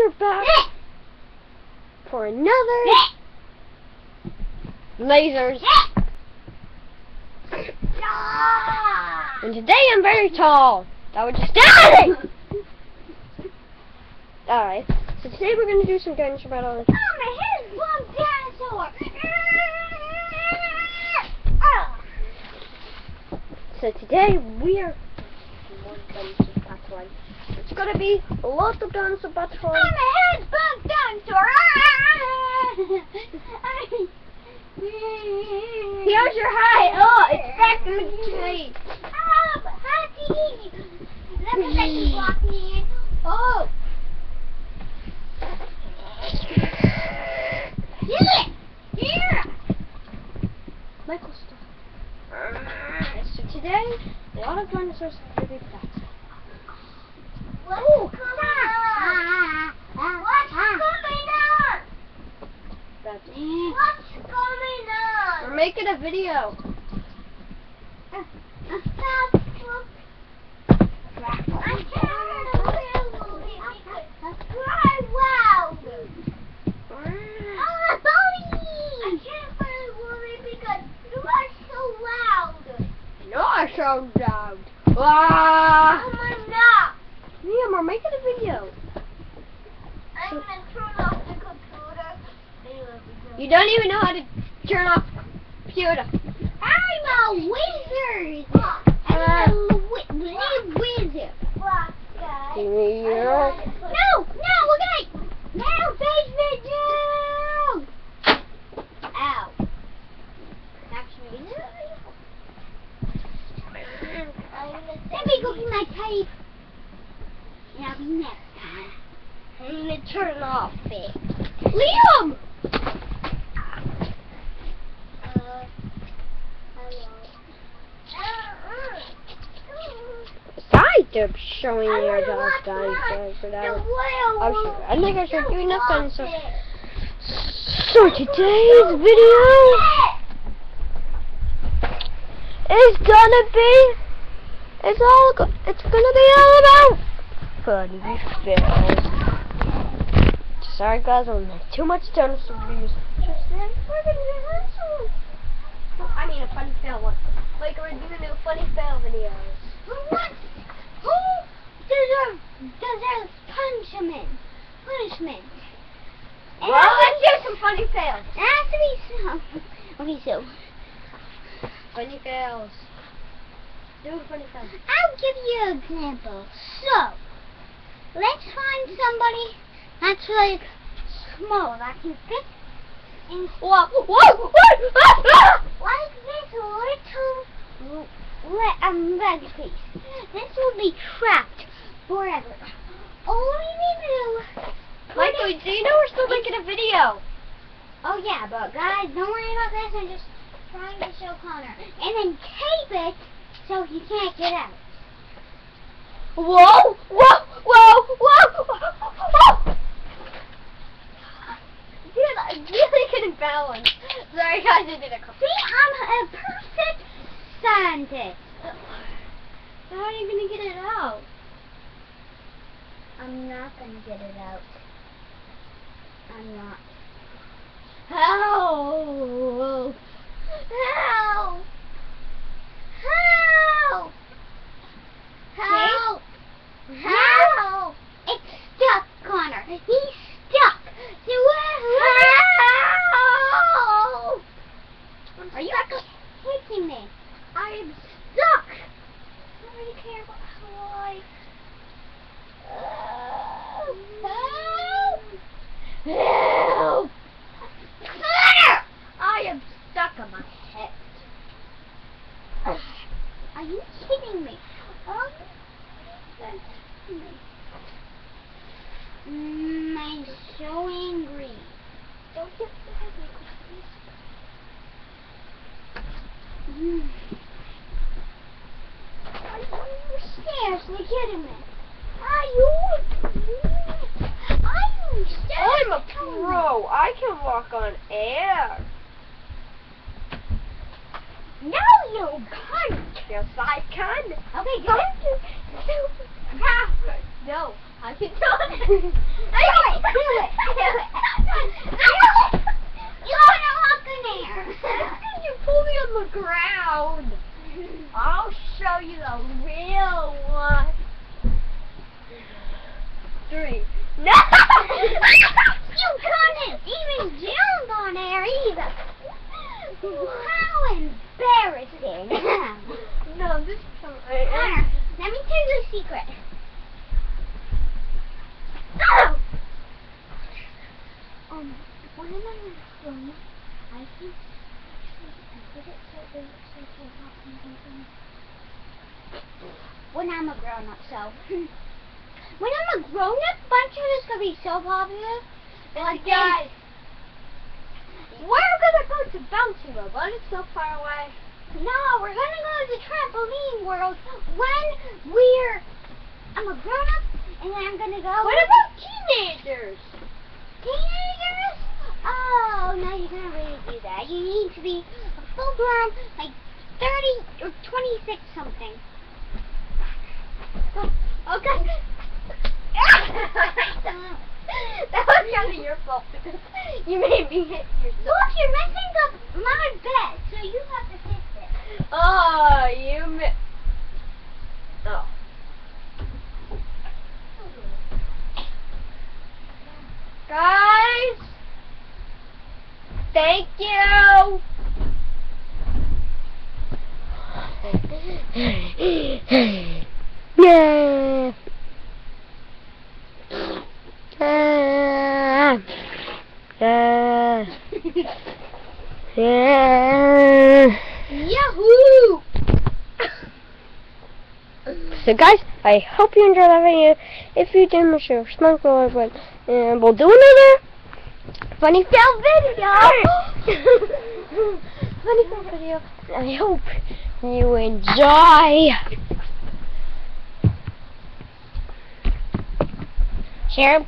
are back for another lasers. And today I'm very tall. That was just. Alright, so today we're gonna do some dinosaur battles. Oh, my head is one dinosaur. So today we are it's gonna be a lot of dinosaur. Oh, my head's one dinosaur. Here's your height. Oh, it's back to the tree. Oh, Happy. Let me let you block me. Oh. It. Here. Michael, stop. So today, a lot of dinosaurs are gonna be fat. What's coming on? What's coming on? That's What's going on? We're making a video. I can't Cry loud. Oh, Bonnie! I can't really worry because you are so loud. No, I sound loud. Ah! Oh, I'm not. Liam, we're making a video. I'm gonna turn off the computer. You don't even know how to turn off the computer. I'm a wizard. Uh. I'm a wi- wi- wizard. Give me your... No, no, we're gonna. No, basement down. Ow. Actually, let me go get my tape. And I'll next time. I'm gonna turn off it. Liam! Besides of showing I your wanna dog watch dinosaurs for that. I'm sure. I think I should do enough dinosaurs. it. So today's video is gonna be it's all go- it's gonna be all about funny fails. Sorry guys, I'm too much. Just then. I mean a funny fail one. Like we're doing a funny fail videos. What? Who deserves deserves punishment? Punishment. It Well, has let's to do some funny fails. be- It has to be so. Okay, so Funny fails. Do funny fail. I'll give you an example. So let's find somebody that's like small that can fit in Whoa! Whoa! Whoa! like this little le- um, leg piece. This will be trapped forever. All we need to do. Michael, do you know we're still making a video? Oh yeah, but guys, don't worry about this. I'm just trying to show Connor, and then tape it so he can't get out. Whoa! Whoa! Whoa! Whoa! Whoa! Dude, I'm really couldn't balance. Sorry guys, I did a couple. See, I'm a perfect scientist. How are you gonna get it out? I'm not gonna get it out. I'm not. Help! I'm a pro. I can walk on air. No, you can't. Yes, I can. Okay, go. No, I can not. do it. Do it. Do it. You want to walk on air. You pull me on the ground? I'll show you the real one. Let me tell you a secret. Oh! Um, when I'm on the I can actually I put it so it you're talking something. When I'm a grown up, so. when I'm a grown up, bunch of it's gonna be so popular. Like guys, we're gonna go to Bouncy World, but it's so far away. No, we're gonna go to the world when we're I'm a grown up and I'm gonna go What about teenagers? teenagers? Oh no you can't really do that. You need to be a full blown like thirty or twenty six something. Oh, okay. that was kind of your fault because you made me hit yourself. Look, you're messing up my bed, so you have to fix it. Oh, you mi- Oh. Guys, thank you. Yeah. Ah. Ah. Yeah. Yahoo! So guys, I hope you enjoyed that video. If you did, make sure to the like button, and we'll do another funny fail video. funny fail video. I hope you enjoy. Share.